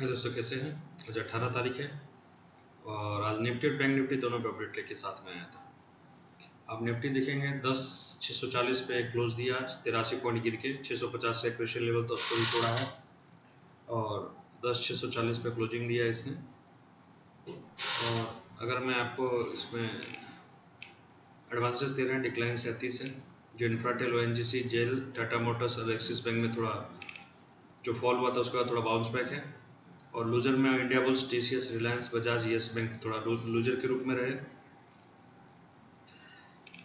हाय दोस्तों, कैसे हैं? आज अट्ठारह तारीख है और आज निफ्टी और बैंक निफ्टी दोनों पे अपडेट लेके साथ में आया था। आप निफ्टी देखेंगे दस छः सौ चालीस पे क्लोज दिया आज, तिरासी पॉइंट गिर के छः सौ पचास से क्वेश्चन लेवल तो उसको भी तोड़ा है। और दस छः सौ चालीस पे क्लोजिंग दिया इसने। और अगर मैं आपको इसमें एडवांसेस दे रहे हैं डिक्लाइन सैंतीस है, जो इंफ्राटेल ओ जेल टाटा मोटर्स और एक्सिस बैंक में थोड़ा जो फॉल हुआ था, उसके बाद थोड़ा बाउंस बैक है। और लूजर में India Bulls T C S Reliance Bajaj Yes Bank थोड़ा लूजर के रूप में रहे।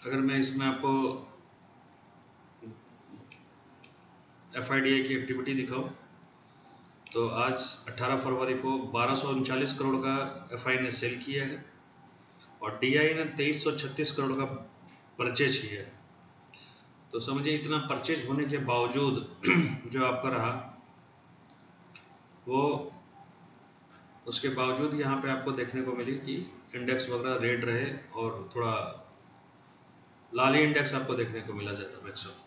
अगर मैं इसमें आपको एफ़ की एक्टिविटी दिखाऊँ तो आज 18 फरवरी को बारह करोड़ का एफआई ने सेल किया है और डीआई ने 2336 करोड़ का परचेज किया है। तो समझिए इतना परचेज होने के बावजूद जो आपका रहा, वो उसके बावजूद यहाँ पे आपको देखने को मिली कि इंडेक्स वगैरह रेड रहे और थोड़ा लाली इंडेक्स आपको देखने को मिला जाता मैक्सिमम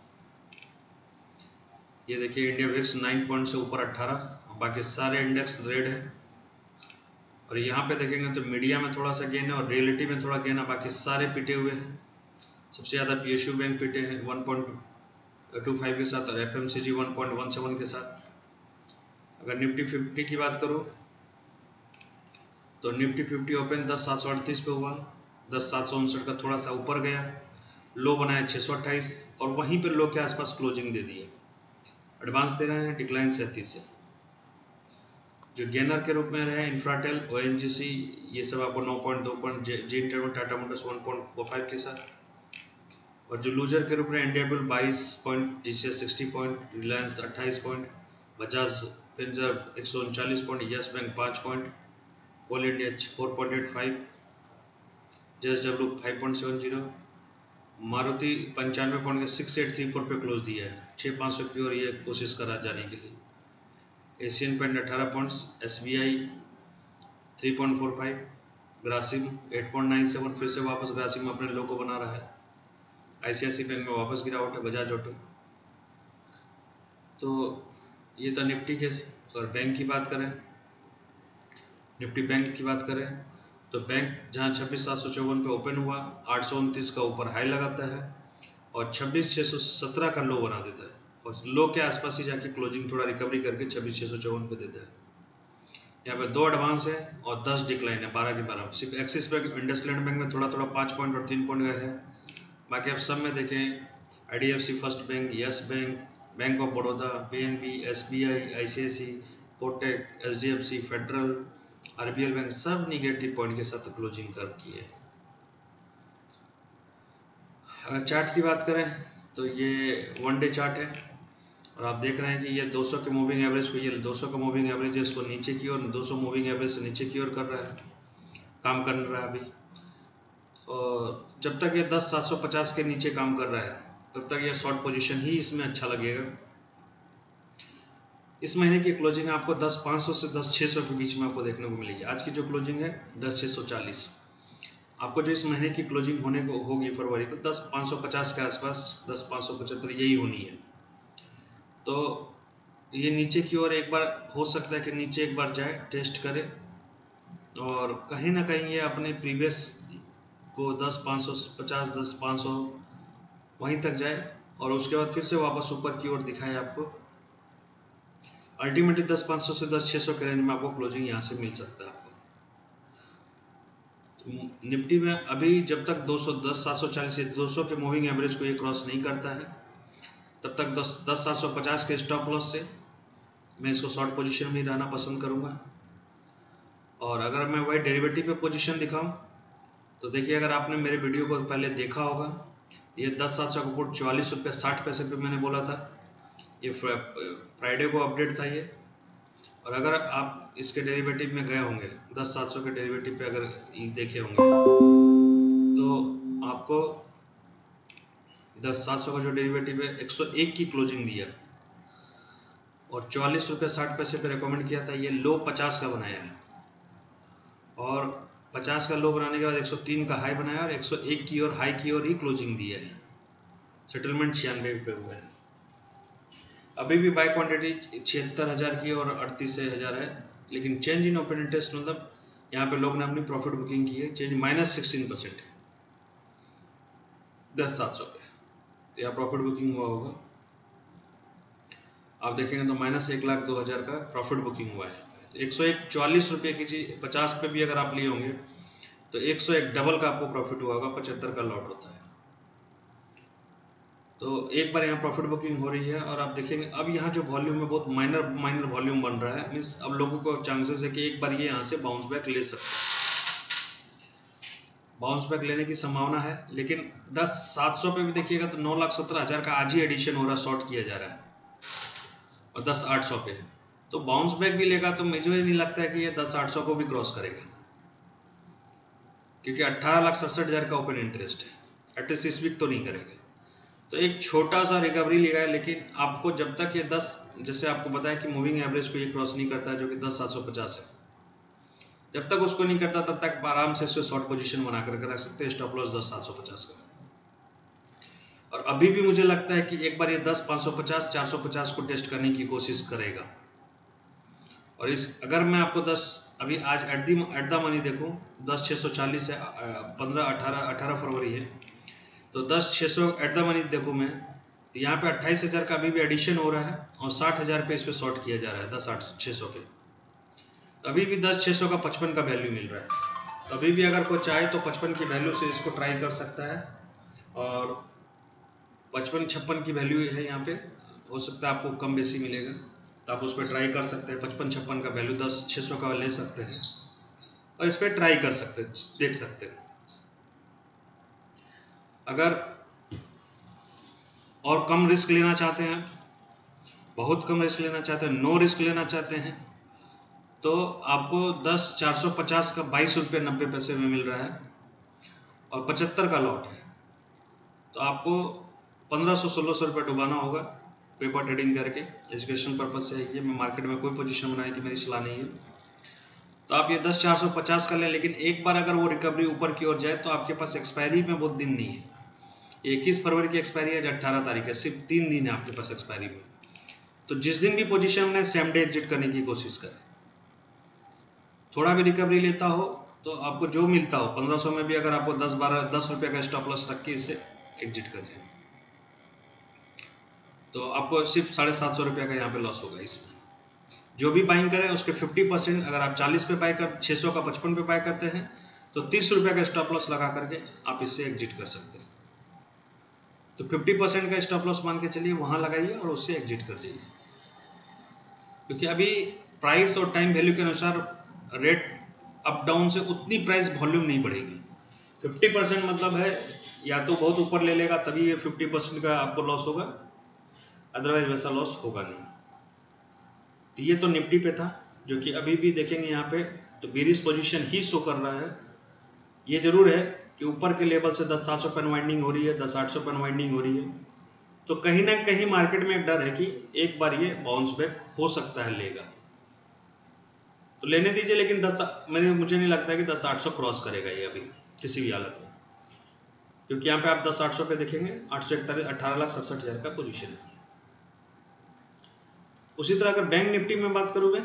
ये देखिए इंडिया विक्स नाइन पॉइंट से ऊपर 18 बाकी सारे इंडेक्स रेड है। और यहाँ पे देखेंगे तो मीडिया में थोड़ा सा गेन है और रियलिटी में थोड़ा गेन है, बाकी सारे पिटे हुए हैं। सबसे ज़्यादा पीएसयू बैंक पिटे हैं वन पॉइंट के साथ और F M C G one point one seven के साथ। अगर निफ्टी फिफ्टी की बात करूँ तो निफ्टी फिफ्टी ओपन दस सात सौ अड़तीस पे हुआ, दस सात सौ उनसठ का थोड़ा सा ऊपर गया, लो बनाया छः सौ अट्ठाईस और वहीं पर लो के आसपास क्लोजिंग दे दिए एडवांस दे रहे हैं डिक्लाइन सैंतीस से। जो गेनर के रूप में रहे इंफ्राटेल ओ ये सब आपको नौ पॉइंट, दो पॉइंट जी inter Tata Motors one point four five के साथ। और जो लूजर के रूप में इंडिया बिल बाईस point G C sixty point Reliance अट्ठाईस पॉइंट बजाज फिंजर एक सौ उनचालीस पॉइंट यस बैंक पाँच point W five point seven zero Maruti पंचानवे point six eight three four पे क्लोज दिया है। छः पाँच सौ की ओर ये कोशिश करा जाने के लिए। एशियन पेंट अठारह points S B I three point four five Grasim eight point nine seven फिर से वापस ग्रासिम अपने लो को बना रहा है। आईसीआईसी बैंक में वापस गिरावट है बजाज ऑटो। तो ये था निफ्टी के और बैंक की बात करें निफ्टी बैंक की बात करें तो बैंक जहाँ छब्बीस सात सौ चौवन पे ओपन हुआ, आठ सौ उनतीस का ऊपर हाई लगाता है और छब्बीस छः सौ सत्रह का लो बना देता है। और लो के आसपास ही जाके क्लोजिंग थोड़ा रिकवरी करके छब्बीस छः सौ चौवन पे देता है। यहाँ पे दो एडवांस है और दस डिक्लाइन है, बारह के बारह सिर्फ़ एक्सिस बैंक इंडसलैंड बैंक में थोड़ा थोड़ा पाँच पॉइंट और तीन पॉइंट गए हैं। बाकी आप सब में देखें I D F C first bank yes bank bank of Baroda P N B S B I I C I C Kotak H D F C federal RBL bank सब निगेटिव पॉइंट के साथ closing कर किए। अगर chart की बात करें तो ये वन डे चार्ट है, और आप देख रहे हैं कि ये 200 के मूविंग एवरेज को, ये 200 का मूविंग एवरेज है, इसको नीचे की ओर 200 मूविंग एवरेज से नीचे की ओर कर रहा है, काम कर रहा है अभी। और जब तक ये दस, सात सौ पचास के नीचे काम कर रहा है, तब तक ये शॉर्ट पोजीशन ही इसमें अच्छा लगेगा। इस महीने की क्लोजिंग आपको दस पाँच सौ से दस छः सौ के बीच में आपको देखने को मिलेगी। आज की जो क्लोजिंग है, दस छः सौ चालीस। आपको जो इस महीने की क्लोजिंग होने को होगी फरवरी को, दस पाँच सौ पचास के आसपास, दस पाँच सौ पचहत्तर यही होनी है। तो ये नीचे की ओर एक बार हो सकता है कि नीचे एक बार जाए टेस्ट करे। और कहीं ना कहीं ये अपने प्रीवियस को दस पाँच सौ पचास, दस पाँच सौ वहीं तक जाए। और उसके बाद फिर से वापस ऊपर की ओर दिखाए आपको। अल्टीमेटली दस पाँच सौ से दस छः सौ के रेंज में आपको क्लोजिंग यहाँ से मिल सकता है आपको। तो निफ्टी में अभी जब तक 200 दस, सात सौ चालीस दो सौ के मूविंग एवरेज को ये क्रॉस नहीं करता है, तब तक दस दस, सात के स्टॉप लॉस से मैं इसको शॉर्ट पोजीशन में रहना पसंद करूँगा। और अगर मैं वही डेरिवेटिव पे पोजीशन दिखाऊँ तो देखिए, अगर आपने मेरे वीडियो को पहले देखा होगा, ये दस, सात सौ का पुट चौवालीस रुपये, साठ पैसे पे मैंने बोला था ये फ्राइडे को अपडेट था ये। और अगर आप इसके डेरिवेटिव में गए होंगे, दस सात सौ के डेरिवेटिव पे अगर देखे होंगे तो आपको दस सात सौ का जो डेरिवेटिव है, एक सौ एक की क्लोजिंग दिया। और चौवालीस रुपये साठ पैसे पे रिकमेंड किया था, ये लो पचास का बनाया है। और पचास का लो बनाने के बाद एक सौ तीन का हाई बनाया और एक सौ एक की और हाई की ओर ही क्लोजिंग दिया है। सेटलमेंट छियानवे पे हुआ है। अभी भी बाई क्वांटिटी छिहत्तर हज़ार की और अड़तीस हज़ार है, लेकिन चेंज इन ओपन इंटरेस्ट मतलब यहाँ पे लोग ने अपनी प्रॉफिट बुकिंग की है चेंज माइनस सिक्सटीन परसेंट है। दस सात सौ पे। तो यहाँ प्रॉफिट बुकिंग हुआ होगा। आप देखेंगे तो माइनस एक लाख दो हज़ार का प्रॉफिट बुकिंग हुआ है। एक सौ एक चालीस रुपये की चीज़, पचास पे भी अगर आप लिए होंगे तो एक सौ एक डबल का आपको प्रॉफिट हुआ होगा, पचहत्तर का लॉट होता है। तो एक बार यहाँ प्रॉफिट बुकिंग हो रही है और आप देखेंगे, अब यहाँ जो वॉल्यूम है बहुत माइनर माइनर वॉल्यूम बन रहा है मीन्स अब लोगों को चांसेस है कि एक बार ये यहाँ से बाउंस बैक ले सकते हैं। बाउंस बैक लेने की संभावना है, लेकिन दस, सात सौ पे भी देखिएगा तो नौ लाख सत्रह हज़ार का आज ही एडिशन हो रहा है शॉर्ट किया जा रहा है। और दस, आठ सौ पे है। तो बाउंस बैक भी लेगा तो मुझे नहीं लगता है कि ये दस, आठ सौ को भी क्रॉस करेगा। क्योंकि अट्ठारह लाख सड़सठ हज़ार का ओपन इंटरेस्ट है। एटलीस्ट इस वीक तो नहीं करेगा। तो एक छोटा सा रिकवरी लेगा लेकिन आपको जब तक ये 10 जैसे आपको बताया कि मूविंग एवरेज को ये क्रॉस नहीं करता है जो कि दस, सात सौ पचास है। जब तक उसको नहीं करता, तब तक आराम से इसको शॉर्ट पोजीशन बना कर रख सकते हैं स्टॉप लॉस दस, सात सौ पचास का। और अभी भी मुझे लगता है कि एक बार ये दस, पाँच सौ पचास, चार सौ पचास को टेस्ट करने की कोशिश करेगा। और इस, अगर मैं आपको दस, अभी आज at the at the money देखूँ, दस छः सौ चालीस है पंद्रह, अठारह अठारह फरवरी है। तो दस छः सौ एट द मनी देखूँ मैं तो यहाँ पे अट्ठाईस हज़ार का अभी भी एडिशन हो रहा है और साठ हज़ार पे इस पर शॉर्ट किया जा रहा है, दस आठ छः सौ पे। तो अभी भी दस छः सौ का पचपन का वैल्यू मिल रहा है। तो अभी भी अगर कोई चाहे तो पचपन की वैल्यू से इसको ट्राई कर सकता है और पचपन छप्पन की वैल्यू है यहाँ पे, हो सकता है आपको कम बेसी मिलेगा। तो आप उस पर ट्राई कर सकते हैं, पचपन छप्पन का वैल्यू दस छः सौ का ले सकते हैं और इस पर ट्राई कर सकते हैं, देख सकते हैं। अगर और कम रिस्क लेना चाहते हैं, बहुत कम रिस्क लेना चाहते हैं, नो रिस्क लेना चाहते हैं तो आपको दस, चार सौ पचास का बाईस रुपये नब्बे पैसे में मिल रहा है और पचहत्तर का लॉट है। तो आपको पंद्रह सौ, सोलह सौ रुपये डुबाना होगा पेपर ट्रेडिंग करके। एजुकेशन पर्पज से ये मैं मार्केट में कोई पोजीशन बनाने की मेरी सलाह नहीं है। तो आप ये दस चार सौ पचास कर लें, लेकिन एक बार अगर वो रिकवरी ऊपर की ओर जाए तो आपके पास एक्सपायरी में बहुत दिन नहीं है। इक्कीस फरवरी की एक्सपायरी है अट्ठारह तारीख है, सिर्फ़ तीन दिन है आपके पास एक्सपायरी में। तो जिस दिन भी पोजीशन में सेम डे एग्जिट करने की कोशिश करें। थोड़ा भी रिकवरी लेता हो तो आपको जो मिलता हो, पंद्रह सौ में भी अगर आपको दस बारह, दस रुपये का स्टॉप लॉस रख के इसे एग्जिट कर जाए तो आपको सिर्फ़ साढ़े सात सौ रुपये का यहाँ पे लॉस होगा इसमें। जो भी बाइंग करें, उसके फिफ्टी परसेंट अगर आप चालीस पे बाय कर छः सौ का पचपन पे बाय करते हैं तो तीस रुपये का स्टॉप लॉस लगा करके आप इससे एग्जिट कर सकते हैं। तो 50 परसेंट का स्टॉप लॉस मान के चलिए, वहाँ लगाइए और उससे एग्जिट कर जाइए क्योंकि अभी प्राइस और टाइम वैल्यू के अनुसार रेट अप डाउन से उतनी प्राइस वॉल्यूम नहीं बढ़ेगी। 50 परसेंट मतलब है, या तो बहुत ऊपर ले लेगा, तभी ये 50 परसेंट का आपको लॉस होगा। अदरवाइज़ वैसा लॉस होगा नहीं। तो ये तो निफ्टी पे था, जो कि अभी भी देखेंगे यहाँ पे तो बीरिस पोजीशन ही शो कर रहा है। ये ज़रूर है कि ऊपर के लेवल से दस सात सौ पे अनवाइंडिंग हो रही है, दस आठ सौ पे अनवाइंडिंग हो रही है। तो कहीं ना कहीं मार्केट में एक डर है कि एक बार ये बाउंस बैक हो सकता है, लेगा। तो लेने दीजिए, लेकिन दस, मैंने, मुझे नहीं लगता कि दस आठ सौ क्रॉस करेगा ये अभी, किसी भी हालत में। क्योंकि यहाँ पे आप दस आठ सौ पे देखेंगे, आठ सौ इकतालीस, अठारह लाख सड़सठ हज़ार का पोजीशन है। उसी तरह अगर बैंक निफ्टी में बात करोगे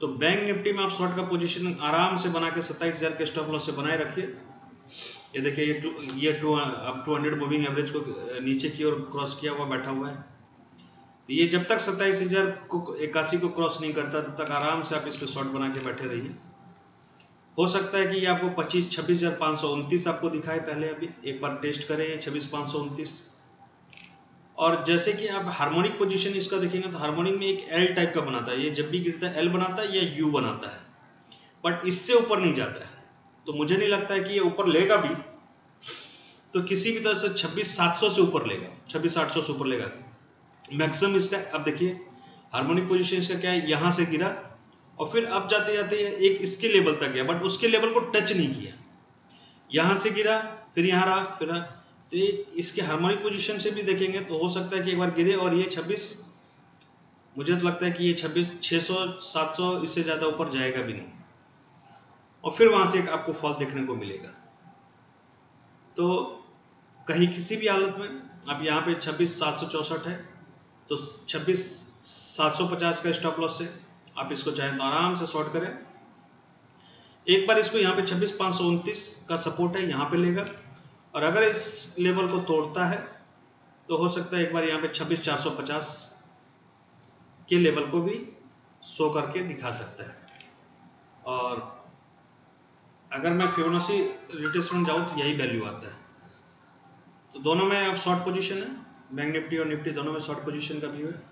तो बैंक निफ्टी में आप शॉर्ट का पोजीशन आराम से बना के सत्ताईस के स्टॉप लॉस से बनाए रखिए। ये देखिए, ये टू ये टू, अब टू हंड्रेड मूविंग एवरेज को नीचे की ओर क्रॉस किया हुआ बैठा हुआ है। तो ये जब तक सत्ताईस हज़ार को इक्यासी को क्रॉस नहीं करता, तब तक आराम से आप इस पर शॉर्ट बना के बैठे रहिए। हो सकता है कि ये आपको पच्चीस, छब्बीस हज़ार पाँच सौ उनतीस आपको दिखाए पहले अभी। एक बार टेस्ट करें, छब्बीस, पाँच सौ उनतीस। और जैसे कि आप हार्मोनिक पोजीशन इसका देखेंगे तो हार्मोनिक में एक एल टाइप का बनाता है। ये जब भी गिरता है एल बनाता है या यू बनाता है। बट इससे ऊपर नहीं जाता है। तो मुझे नहीं लगता है कि ये ऊपर लेगा भी। तो किसी भी तरह से छब्बीस सात सौ से ऊपर लेगा। छब्बीस आठ सौ से ऊपर लेगा। मैक्सिमम इसका, अब देखिए हार्मोनिक पोजिशन इसका क्या है? यहाँ से गिरा। और फिर अब जाते जाते एक इसके लेवल तक गया। बट उसके लेवल को टच नहीं किया। यहाँ से गिरा, फिर यहाँ रहा, फिर रहा। तो ये इसके हार्मोनिक पोजीशन से भी देखेंगे तो हो सकता है कि एक बार गिरे और ये 26 मुझे तो लगता है कि ये 26 600 700 इससे ज़्यादा ऊपर जाएगा भी नहीं। और फिर वहाँ से एक आपको फॉल देखने को मिलेगा। तो कहीं किसी भी हालत में अब यहाँ पे छब्बीस, सात सौ चौसठ है तो छब्बीस, सात सौ पचास का स्टॉप लॉस है। आप इसको चाहें तो आराम से शॉर्ट करें। एक बार इसको यहाँ पे छब्बीस, पाँच सौ उनतीस का सपोर्ट है, यहाँ पे लेगा। और अगर इस लेवल को तोड़ता है तो हो सकता है एक बार यहाँ पे छब्बीस चार सौ पचास के लेवल को भी शो करके दिखा सकता है। और अगर मैं फिबोनाची रिट्रेसमेंट जाऊँ तो यही वैल्यू आता है। तो दोनों में अब शॉर्ट पोजीशन है बैंक निफ्टी और निफ्टी दोनों में शॉर्ट पोजीशन का व्यू है।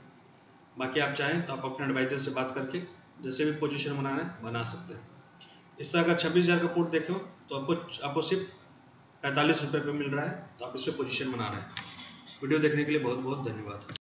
बाकी आप चाहें तो आप अपने एडवाइजर से बात करके जैसे भी पोजीशन बनाना है, बना सकते हैं। इस तरह अगर छब्बीस हज़ार का पुट देखें तो आपको आपको सिर्फ़ पैंतालीस रुपये पे मिल रहा है तो आप इस पर पोजिशन बना रहे हैं। वीडियो देखने के लिए बहुत बहुत धन्यवाद।